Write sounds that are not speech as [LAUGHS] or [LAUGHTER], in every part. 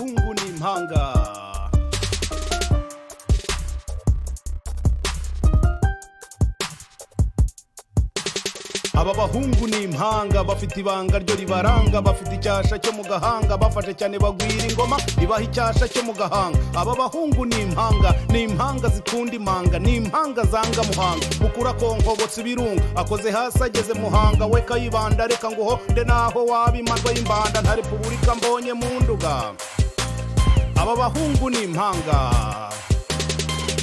bahungu ni impanga aba bahungu ni impanga bafite ibanga ryo ribaranga bafite icyasha cyo mu gahanga bafashe cyane bagwira ingoma ibaha icyasha cyo mu gahanga. Aba bahungu ni impanga ni impanga zikunda impanga ni impanga zanga muhanga. Mukura konkobotse ibirunga akoze hasi ageze muhanga we kayibanda reka nguho nde naho waba imarwa y'imbanda nta repubulika mbonye mu nduga. Aba bahungu ni impanga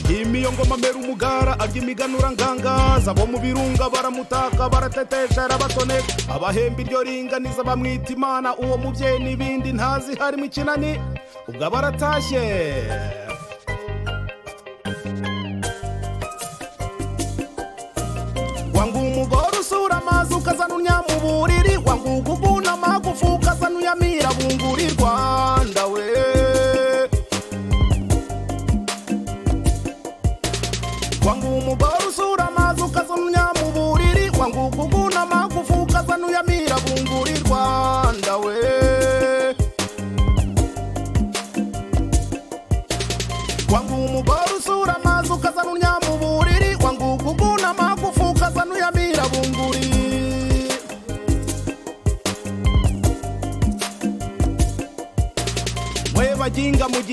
imiyo ngoma mbere umugara arya imiganura ngangaza bo mu birunga baramutaka baratetesha arabatoneka abahemba iryo ringaniza bamwita imana. Uwo mubyeyi n'ibindi ntazi harimo ikinani. Ubwo aba aratashye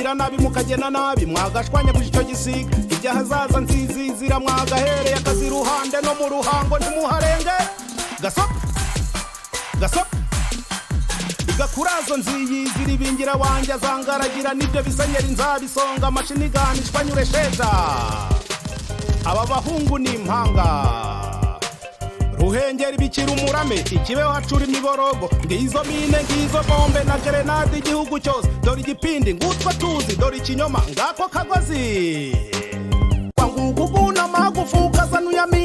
mugira nabi mukagena nabi mwagashwanyaguje icyo gisiga. Ibyahazaza nzizizira mwagahereye akazi iruhande no mu ruhango ntimuharenge. Gasopo gasopo igakurazo nziyizira ibingira wanjye azangaragira ni byo bisenyeri nzabisonga. Amashini iganishwa nyure sheja aba bahungu ni impanga. Ruhengeri bikira umurame ikibeho hacura imiborogo. Ngizo mine ngizo bombe na gerenade igihugu cyose. Dore igipindi ngutwa tuzi dore ikinyoma ngako kagozi wanguguguna amagufu ukazana uyamira bunguri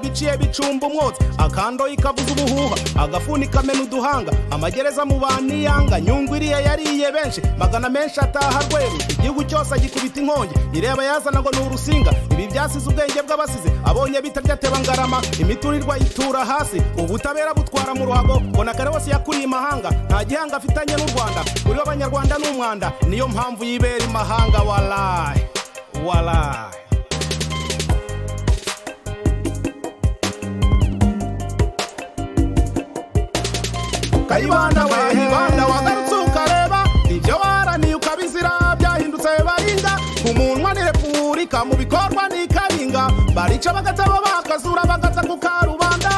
yarabiciye bicumba umwotsi. Akandoye ikavuza ubuhuha agafuni kamena uduhanga. Amagereza mu baniyanga nyungu iriya yariye benshi. Magana menshi ataha rweru igihugu cyose agikubita inkongi. Ireba yazana ngo ni urusinga. Ibi byasize ubwenge bw'abasize abonye bitarya ateba ngarama. Imiturirwa yitura hasi ubutabera butwara mu ruhago. Mbona kare wose yakuriye imahanga nta gihanga afitanye n'u rwanda. Kuri we abanyarwanda ni umwanda niyo mpamvu yibera imahanga. Walayi walayi kayibanda we hibanda wagarutse ukareba ibyo waraniye ukabizira byahindutse baringa umunwa ni repubulika mu bikorwa ni karinga. Barica bagataba bakazura bagata ku karubanda.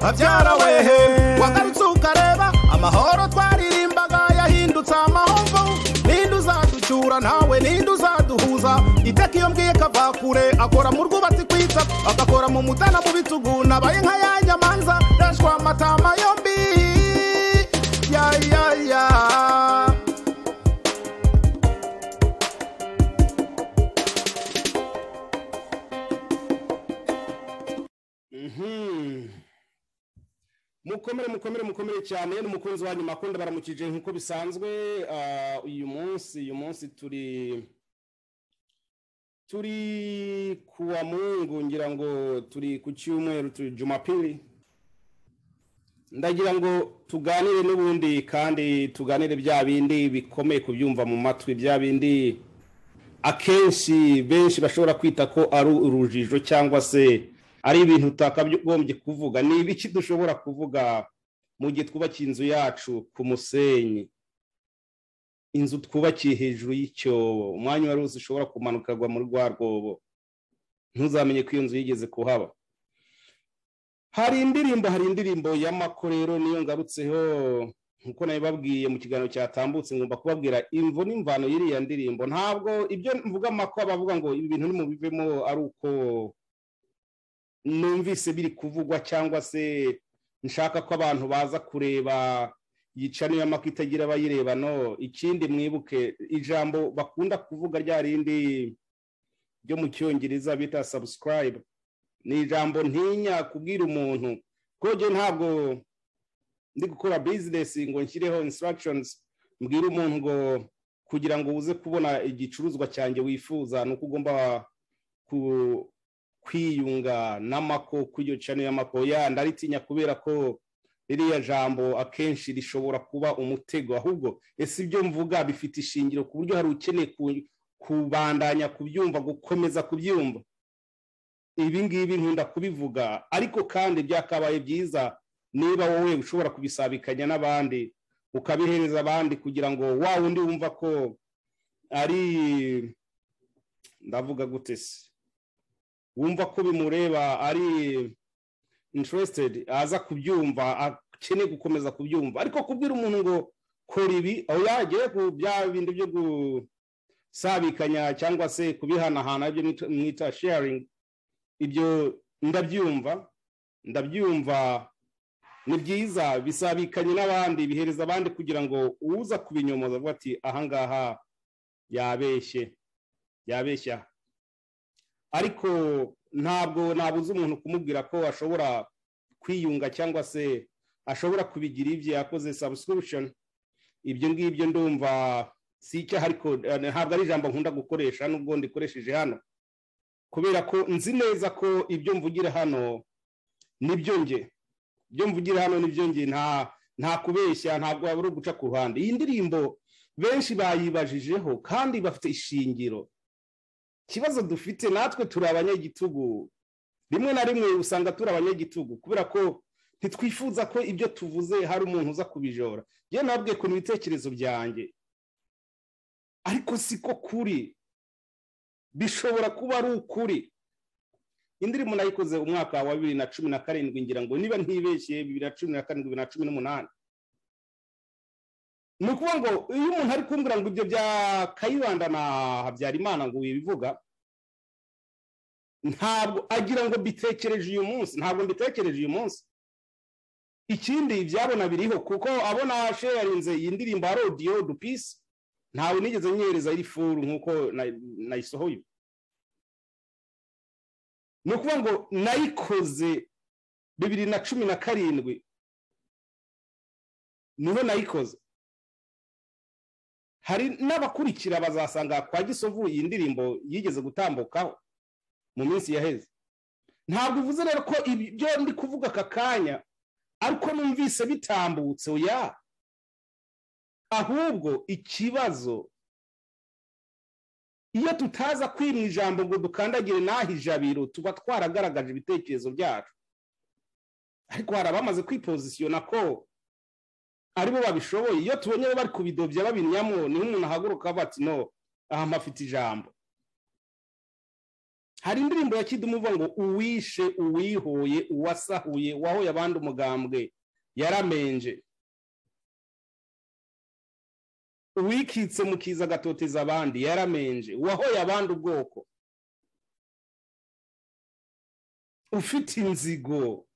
Babyara wehe wagarutse ukareba amahoro twaririmbaga yahindutse amahomvu ninde uzaducyura nawe ninde uzaduhuza iteka iyo mbwiye kava kure akora mu rwubatsi kwitsa agakora mu mutana mu bitugu nabaye nka ya nyamanza. Yashwa amatama mukomere mukomere cyane. N'umukunzi wanyu makunda baramukije nk'uko bisanzwe ah, uyu munsi uyu munsi turi turi kuwa mungu ngira ngo turi ku cyumweru turi jumapili. Ndagira ngo tuganire n'ubundi kandi tuganire bya bindi bikomeye kubyumva mu matwi bya bindi akenshi benshi bashobora kwita ko ari urujijo cyangwa se ari ibintu utakagombye kuvuga. Ni ibiki dushobora kuvuga? Mu gihe twubakiye inzu yacu ku musenyi. Inzu twubakiye hejuru y'icyobo umwanya wari wose ushobora kumanuka agwa muri rwa rwobo. Ntuzamenye ko iyo nzu yigeze kuhaba. Hari indirimbo hari indirimbo y'amako rero niyo ngarutseho. Nkuko nabibabwiye mu kiganiro cyatambutse ngomba kubabwira imvo n'imvano y'iriya ndirimbo. Ntabwo ibyo mvuga amako abavuga ngo ibi bintu nimubivemo ari uko numvise biri kuvugwa cyangwa se nshaka ko abantu baza kureba yica niyo amako itagira abayireba no. Ikindi mwibuke ijambo bakunda kuvuga rya rindi ryo mu cyongereza bita subscribe ni ijambo ntinya kubwira umuntu. Kuko ntabwo ndi gukora bizinesi ngo nshyireho instructions mbwira umuntu ngo kugira ngo uze kubona igicuruzwa cyanjye wifuza ni uko ugomba kwiyunga n'amako kw'iyo cano y'amako ya ndaritinya kubera ko ririya jambo akenshi rishobora kuba umutego. Ahubwo ese ibyo mvuga bifite ishingiro ku buryo hari ukeneye kubandanya kubyumva gukomeza kubyumva? Ibi ngibi nkunda kubivuga. Ariko kandi byakabaye byiza niba wowe ushobora kubisabikanya n'abandi ukabihereza abandi kugira ngo wa wundi wumva ko ari ndavuga gute se? Wumva ko bimureba ari interested aza kubyumva akeneye gukomeza kubyumva. Ariko kubwira umuntu ngo kora ibi aho yagiye ku bya bindi byo gusabikanya cyangwa se kubihanahana ibyo mwita sharing ibyo ndabyumva ndabyumva ni byiza bisabikanye n'abandi bihereza abandi kugira ngo uza kubinyomoza avuga ati ahangaha yabeshye yabeshya ariko ntabwo nabuze umuntu kumubwira ko ashobora kwiyunga cyangwa se ashobora kubigira ibyo yakoze subscription. Ibyo ngibyo ndumva si icyaha ariko ntabwo ari ijambo nkunda gukoresha nubwo ndikoresheje hano. Kubera ko nzi neza ko ibyo mvugira hano ni byo nge ibyo mvugira hano ni byo nge nta nta kubeshya ntabwo waba uri guca ku ruhande. Iyi ndirimbo benshi bayibajijeho kandi bafite ishingiro. Ikibazo dufite natwe turi abanyagitugu rimwe na rimwe usanga turi abanyagitugu kubera ko ntitwifuza ko ibyo tuvuze hari umuntu uza kubijora. Yewe nabwiye ku ibitekerezo byanjye. Ariko siko kuri. Bishobora kuba ari ukuri. Indirimbo nayikoze umwaka wa bibiri na cumi na karindwi ngira ngo niba ntibeshye bibiri na cumi na karindwi bibiri na cumi n'umunani. Ni ukuvuga ngo iyo umuntu ari kumbwira ngo ibyo bya kayibanda na habyarimana ngo wibivuga ntabwo agira ngo mbitekereje uyu munsi ntabwo mbitekereje uyu munsi. Ikindi ibyabona biriho kuko abona sharinze iyi ndirimbo ya rodiyo dupisi ntawe nigeze nyereza iri furu nk'uko nayisohoye. Ni ukuvuga ngo nayikoze bibiri na cumi na karindwi ni ho nayikoze. Hari n'abakurikira bazasanga kwa gisovu iyi ndirimbo yigeze gutambukaho mu minsi yaheze. Ntabwo bivuze rero ko ibyo ndi kuvuga aka kanya ariko numvise bitambutse oya. Ahubwo ikibazo iyo tutaza kwimwa ijambo ngo dukandagire n'aho ijabiro tuba twaragaragaje ibitekerezo byacu. Ariko hari abamaze kwipozisiyona ko ari bo babishoboye. Iyo tubonye bari kubidobya babinyamo ni ho umuntu ahaguruka bati no aha mpafite ijambo. Hari indirimbo ya kidumu uvuga ngo uwishe uwihoye uwasahuye uwahoye abandi umugambwe. Yaramenje. Uwikitse mu kiza agatoteza abandi. Yaramenje. Uwahoye abandi ubwoko. Ufite inzigo.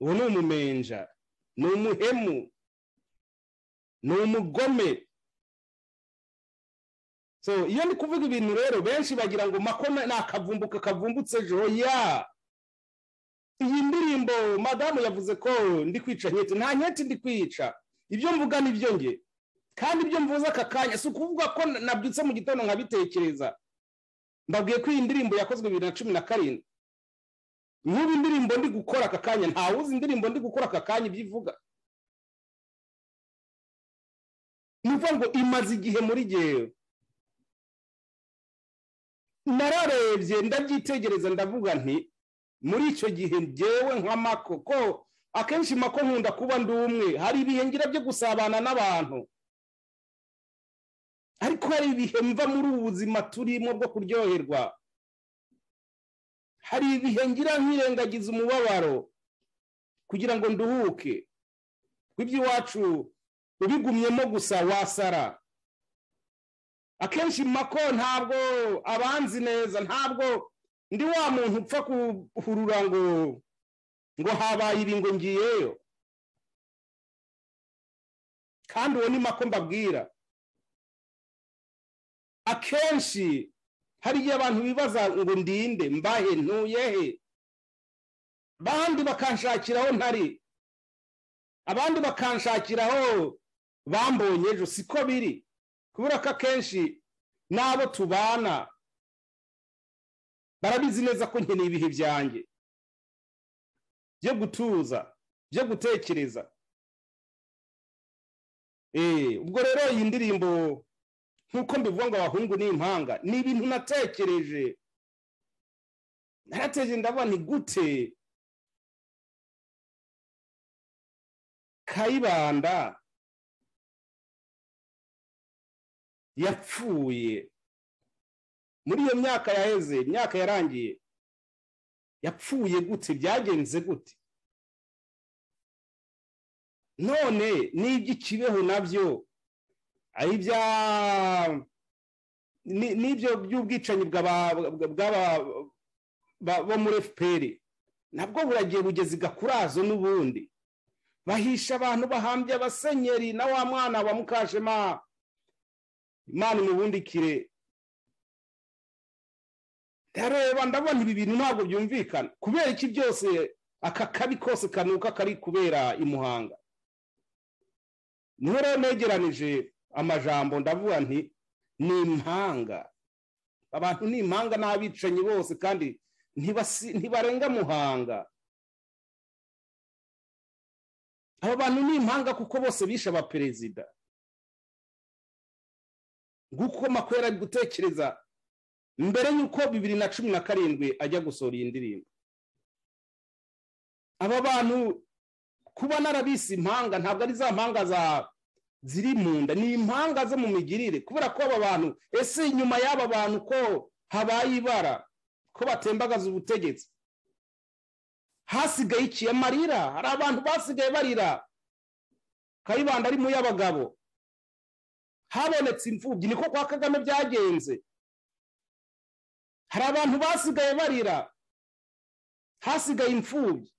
Uwo ni umumenja. Ni umuhemu. Ni umugome. Iyo ndi kuvuga ibintu rero benshi bagira ngo makome ni akavumbuka kavumbutse ejo ya iyi ndirimbo madamu yavuze ko ndi kwica nketi nta nketi ndi kwica. Ibyo mvuga ni byo nge. Kandi ibyo mvuze aka kanya si ukuvuga ko nabyutse mu gitondo nkabitekereza. Mbabwiye ko iyi ndirimbo yakozwe bibiri na cumi na karindwi. Nk'ubu indirimbo ndi gukora aka kanya ntawuzi indirimbo ndi gukora aka kanya ibyo ivuga. Ni ukuvuga ngo imaze igihe muri gewe nararebye ndabyitegereza ndavuga nti muri icyo gihe ngewe nka mako. Ko akenshi mako nkunda kuba ndi umwe. Hari ibihe ngira byo gusabana n'abantu? Ariko hari ibihe mva muri ubu buzima turimo bwo kuryoherwa? Hari ibihe ngira nkirengagiza umubabaro kugira ngo nduhuke. Iby'iwacu ubigumyemo gusa wasara. Akenshi mako ntabwo abanzi neza ntabwo ndi wa muntu upfa kuhurura ngo ngo habaye ibi ngo ngiyeyo. Kandi uwo ni mako mbabwira. Akenshi hari igihe abantu bibaza ngo ndinde mbahe ntuyehe? Abandi bakanshakiraho ntari. Abandi bakanshakiraho bambonye ejo siko biri. Kubera ko akenshi n'abo tubana barabizi neza ko nkeneye ibihe byanjye. Byo gutuza byo gutekereza. Ubwo rero iyi ndirimbo nk'uko mbivuga ngo abahungu ni impanga. Ni ibintu natekereje. Narateje ndabona ni gute? Kayibanda yapfuye. Muri iyo myaka yaheze imyaka yarangiye yapfuye gute? Byagenze gute? None n'iby'ikibeho na byo ibya n'ibyo by'ubwicanyi bo muri fpr nabwo buragiye bugeze igakurazo n'ubundi. Bahisha abantu bahambye abasenyeri na wa mwana wa mukashema. Imana imubundikire. Ndareba ndabona ibi bintu ntabwo byumvikana. Kubera iki byose aka kabi kose kanuka kari kubera imuhanga ni ho rero negeranije amajambo ndavuga nti ni impanga abantu ni impanga n'abicanyi bose kandi ntibarenga muhanga. Abo bantu ni impanga kuko bose bishe abaperezida. Nguko makwera ari gutekereza mbere y'uko bibiri na cumi na karindwi ajya gusohora iyi ndirimbo. Aba bantu kuba narabise impanga ntabwo ari za mpanga za ziri mu nda. Ni impanga zo mu migirire. Kubera ko aba bantu ese inyuma y'aba bantu ko habaye ibara? Ko batembagaza ubutegetsi hasigaye iki amarira hari abantu basigaye barira. Kayibanda ari mu y'abagabo. Habonetse imfubyi. Niko kwa kagame byagenze. Hari abantu basigaye barira. Hasigaye imfubyi.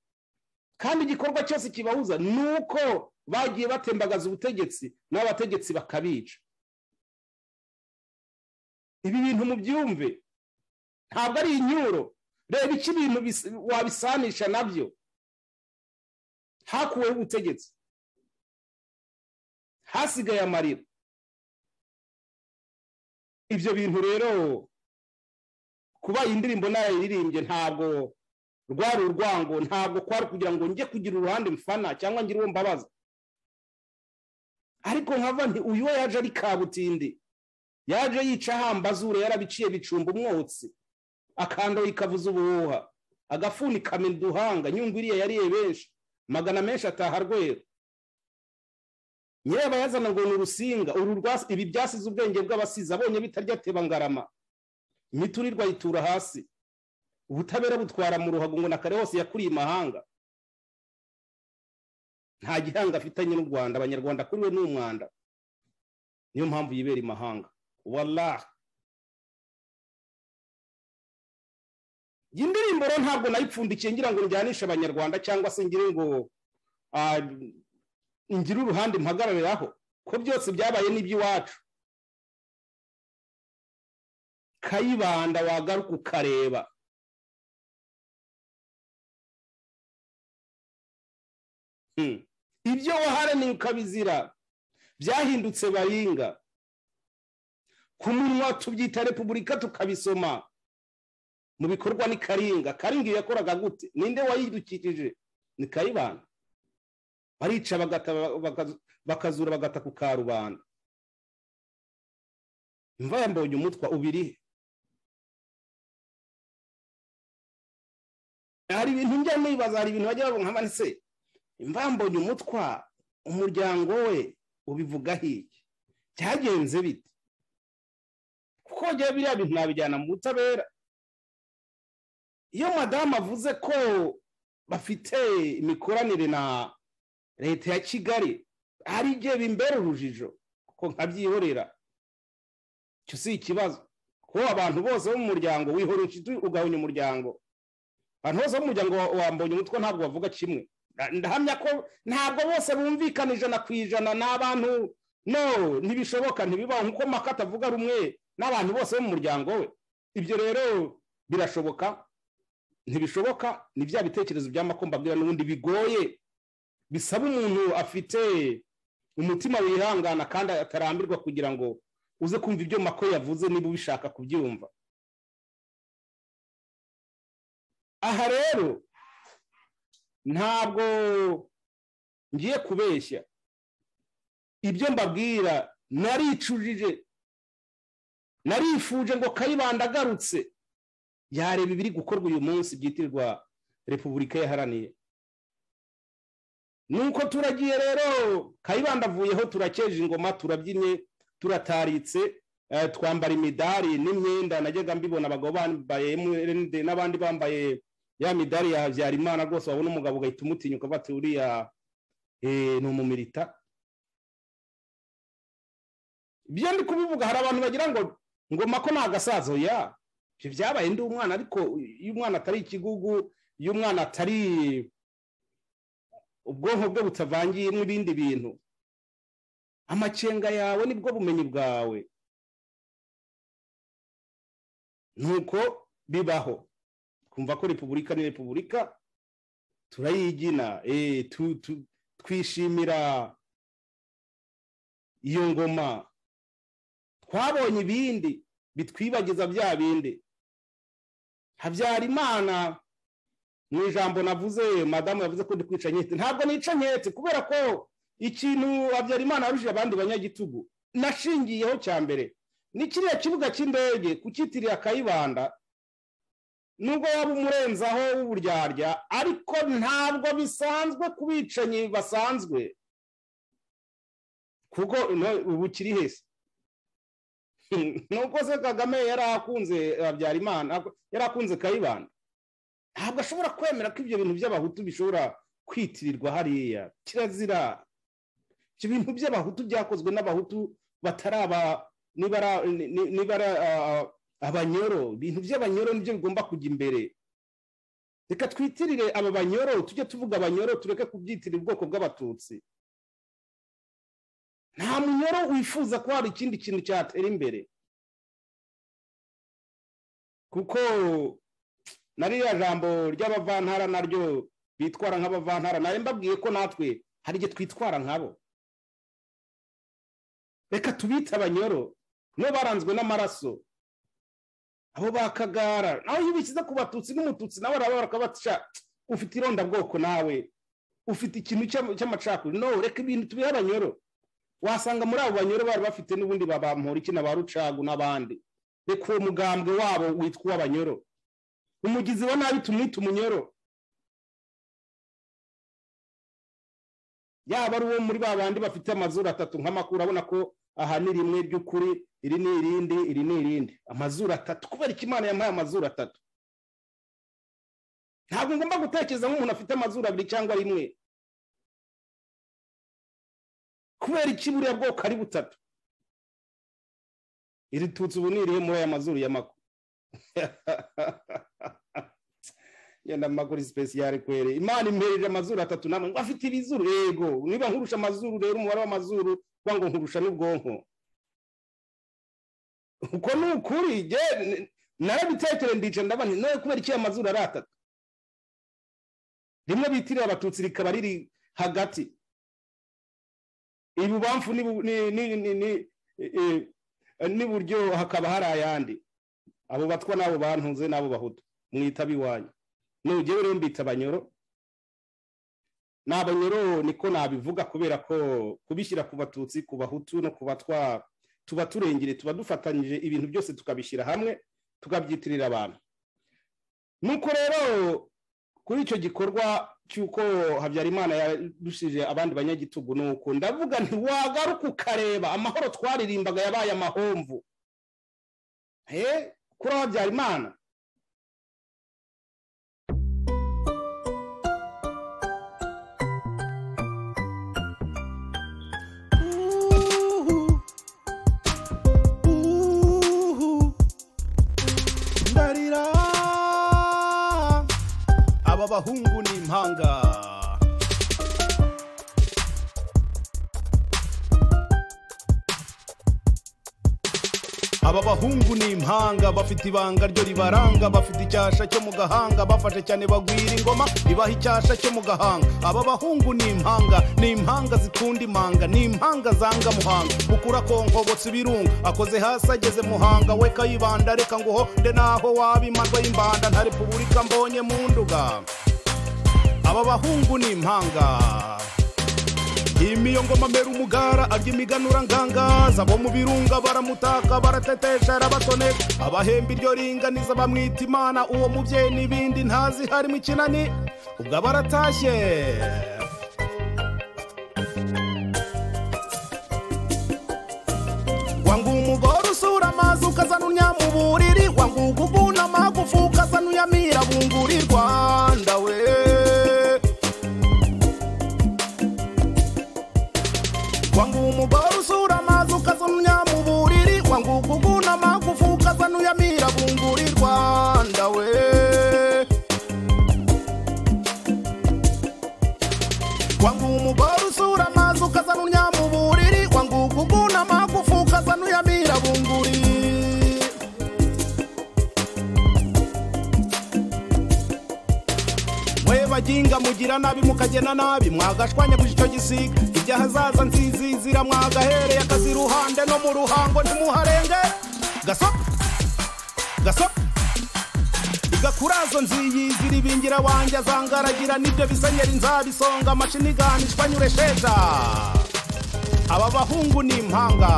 Kandi igikorwa cyose kibahuza ni uko bagiye batembagaza ubutegetsi n'abategetsi bakabica. Ibi bintu mubyumve. Ntabwo ari inyuro. Reba icyo ibintu wabisanisha na byo. Hakuweho ubutegetsi. Hasigaye amarira. Ibyo bintu rero kuba iyi ndirimbo ntabwo rwari urwango ntabwo kwari kugira ngo njye kugira uruhande mfana cyangwa ngire uwo mbabaza. Ariko nkava nti uyu we yaje ari kabutindi. Yaje yica ahambazure yarabiciye bicumba umwotsi. Akando ikavuza ubuhuha. Agafuni kamena uduhanga. Nyungu iriya yariye benshi. Magana menshi ataha rwera. Nyireba yazana ngo ni urusinga. Uru ibi byasize ubwenge bw'abasizi. Abonye bitarya ateba ngarama. Imiturirwa yitura hasi. Ubutabera butwara mu ruhago ngo na kare hose yakuriye imahanga nta gihanga afitanye n'u rwanda abanyarwanda kuri we ni umwanda niyo mpamvu yibera imahanga wallahi. Iyi ndirimbo rero ntabwo nayipfundikiye ngira ngo njyanishe abanyarwanda cyangwa se ngire ngo ngire uruhande mpagarariraho ko byose byabaye n'iby'iwacu. Kayibanda wagaruka ukareba. Ibyo waharaniye ukabizira. Byahindutse bayinga. Ku munwa tubyita repubulika tukabisoma. Mu bikorwa ni karinga. Karinga yakoraga gute? Ninde wayidukikije? Ni kayibanda. Barica bakazura bagata ku karubanda. Imva yambonye umutwa ubirihe hari ibintu njya nibaza hari ibintu bajya babona nk'abandi se imva mbonye umutwa umuryango we ubivugaho iki byagenze bite? Kuko njyewe biriya bintu nabijyana mu butabera. Iyo madamu avuze ko bafite imikoranire na leta ya kigali hari igihe bimbera urujijo kuko nkabyihorera. Icyo si ikibazo. Kuko abantu bose bo mu muryango wihora inshuti ugahunya umuryango. Abantu bose bo mu muryango wa- wa mbonye umutwe ntabwo bavuga kimwe. Ndahamya ko ntabwo bose bumvikana ijana ku ijana. Ni abantu no ntibishoboka ntibibaho. Nkuko maka atavuga rumwe n'abantu bose bo mu muryango we. Ibyo rero birashoboka ntibishoboka ni bya bitekerezo bya mako mbabwira n'ubundi bigoye. Bisaba umuntu afite umutima wihangana kandi atarambirwa kugira ngo uze kumva ibyo mako yavuze niba ubishaka kubyumva. Aha rero ntabwo ngiye kubeshya. Ibyo mbabwira naricujije. Narifuje ngo kayibanda agarutse. Yareba ibiri gukorwa uyu munsi byitirirwa repubulika yaharaniye. Nuko turagiye rero kayibanda avuyeho turakeje ingoma turabyinnye turataritse eh, twambara imidari n'imyenda. Najyaga mbibona abagabo bambaye n'abandi bambaye ya midari ya habyarimana rwose wabona umugabo ugahita umutinyuka bati uriya eh, ni umumilita. Ibyo ndi kubivuga hari abantu bagira ngo ngoma ko ni agasazo ya. Ibyo byabaye ndi umwana ariko iyo umwana atari ikigugu iyo umwana atari ubwonko bwe butavangiyemo ibindi bintu amakenga yawe ni bwo bumenyi bwawe. Nuko bibaho. Twumva ko repubulika ni repubulika turayigina. Eh, twishimira iyo ngoma. Twabonye ibindi bitwibagiza bya bindi. Habyarimana mu ijambo navuze madamu yavuze ko ndi kwica nkete ntabwo nica nkete kubera ko ikintu habyarimana yarushije abandi banyagitugu nashingiyeho cya mbere. Ni kiriya kibuga cy'indege kucyitirira kayibanda nubwo waba umurenzaho w'uburyarya ariko ntabwo bisanzwe ku bicanyi basanzwe. Kuko ubu kiri hese. [LAUGHS] Nuko se kagame yari akunze habyarimana yari akunze kayibanda. Ntabwo ashobora kwemera ko ibyo bintu by'abahutu bishobora kwitirirwa hariya. Kirazira. Ibyo bintu by'abahutu byakozwe n'abahutu batari aba niba abanyoro ibintu by'abanyoro ni byo bigomba kujya imbere. Reka twitirire aba banyoro tujye tuvuga abanyoro tureke kubyitirira ubwoko bw'abatutsi. Nta munyoro wifuza ko hari ikindi kintu cyatera imbere. Kuko na ririya jambo ry'abavantara naryo bitwara nk'abavantara nawe mbabwiye ko natwe hari igihe twitwara nkabo. Reka tubite abanyoro nibo baranzwe n'amaraso. Abo bakagara. Nawe iyo ubishyize ku batutsi n'umututsi nawe araba bakabaca ufite irondabwoko nawe. Ufite ikintu cy'ama- cy'amacakubiri. No reka ibintu tubihe abanyoro. Wasanga muri abo banyoro bari bafite n'ubundi babamporiki na ba rucagu n'abandi. Reka uwo mugambwe wabo witwa uw'abanyoro umugizi wa nabi tumwite umunyoro. Yaba ari uwo muri ba bandi bafite amazuru atatu nk'amakuru urabona ko aha ni rimwe ry'ukuri iri ni irindi iri ni irindi. Amazuru atatu. Kubera ko imana yamuhaye amazuru atatu. Ntabwo ngomba gutekereza nk'umuntu afite amazuru abiri cyangwa rimwe. Kubera iki buriya bwoko ari butatu? Iri tutsi ubu ni irihe muri aya mazuru y'amako [LAUGHS] yenda amakuru sipesiyare kwere imana impereje amazuru atatu namwe ngo afite ibizuru. Yego niba nkurusha amazuru rero umubare w'amazuru kuba ngo nkurusha n'ubwonko. Uko ni ukuri? Narabitekereye ndica ndabona nawe kubera iki aya mazuru ari atatu? Rimwe bitirira abatutsi rikaba riri hagati. Ibubamfu n'ibu- ni- ni- ni- ni- n'iburyo hakaba hari ayandi. Abo batwa n'abo bantunze n'abo bahutu. Mwita ab'iwanyu rero mbita abanyoro. Ni abanyoro niko nabivuga kubera ko kubishyira ku batutsi ku bahutu no ku batwa tuba turengere tuba dufatanyije ibintu byose tukabishyira hamwe tukabyitirira abantu. Nuko rero kuri icyo gikorwa cy'uko habyarimana yadushije abandi banyagitugu ni uko ndavuga nti wagaruka ukareba amahoro twaririmbaga yabaye amahomvu. He kuri habyarimana? Bahungu ni aba bahungu ni impanga bafite ibanga ryo ribaranga bafite icyasha cyo mu gahanga bafashe cyane bagwira ingoma ibaha icyasha cyo mu gahanga. Aba bahungu ni impanga ni impanga zikunda imanga ni impanga zanga muhanga. Ukura konkobotse ibirunga akoze hasi ageze muhanga we kayibanda reka nguho nde naho waba imarwa y'imbanda nta repubulika mbonye mu nduga. Aba bahungu ni impanga. Imiyo ngoma mbere umugara arya imiganura ngangaza. Bo mu birunga baramutaka baratetesha arabatoneka abahemba iryo ringaniza bamwita imana. Uwo mubyeyi n'ibindi ntazi harimo ikinani. Ubwo aba aratashye wangu umugore usura amazi ukazana unyama mu ruhango ntimuharenge. Gasopo gasopo igakurazo nziyizira ibingira wanjye azangaragira ni byo bisenyeri nzabisonga. Amashini iganishwa nyure sheja aba bahungu ni impanga.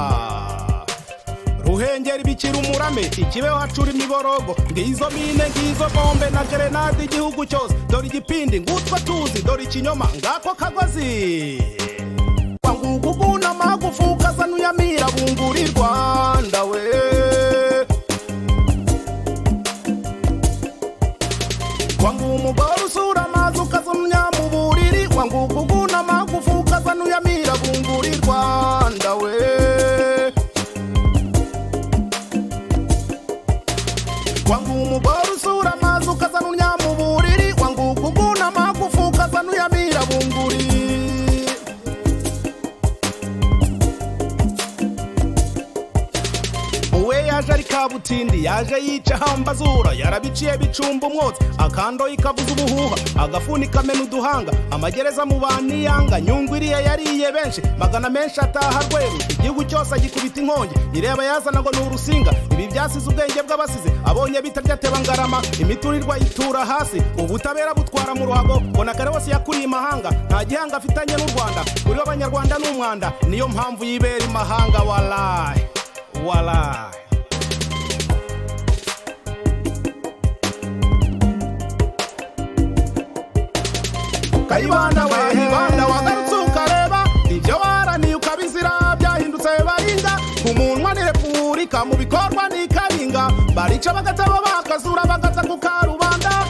Ruhengeri bikira umurame ikibeho hacura imiborogo. Ngizo mine ngizo bombe na gerenade igihugu cyose. Dore igipindi ngutwa tuzi dore ikinyoma ngako kagozi. mama kufuka sanuyamira bungurirwa yaje yica hambazura yarabiciye bicumba umwotsi akandoye ikavuza ubuhuha agafuni kamena uduhanga amagereza mu baniyanga nyungu iriya yariye benshi magana menshi ataha rweru igihugu cyose agikubita inkongi ireba yazana ngo ni urusinga ibi byasize ubwenge bw'abasize abonye bitarya ateba ngarama imiturirwa yitura hasi ubutabera butwara mu ruhago mbona kare wose yakuriye imahanga nta gihanga afitanye n'u rwanda kuri we abanyarwanda ni umwanda niyo mpamvu yibera imahanga walayi walayi kayibanda we hibanda wagarutse ukareba ibyo waraniye ukabizira byahindutse baringa. Ku munwa ni repubulika mu bikorwa ni karinga barica bagataba bakazura bagaza ku karubanda.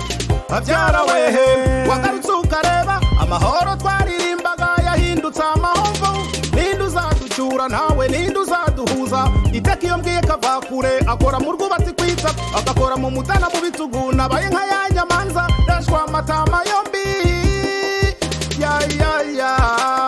Babyara wehe wagarutse ukareba amahoro twaririmbaga yahindutse amahomvu. Ninde uzaducyura ntawe ninde uzaduhuza iteka iyo mbwiye kava kure akora mu rwubatsi kwita. Agakora mu mutana mu bitugu nabaye nka yanya yeah, yeah.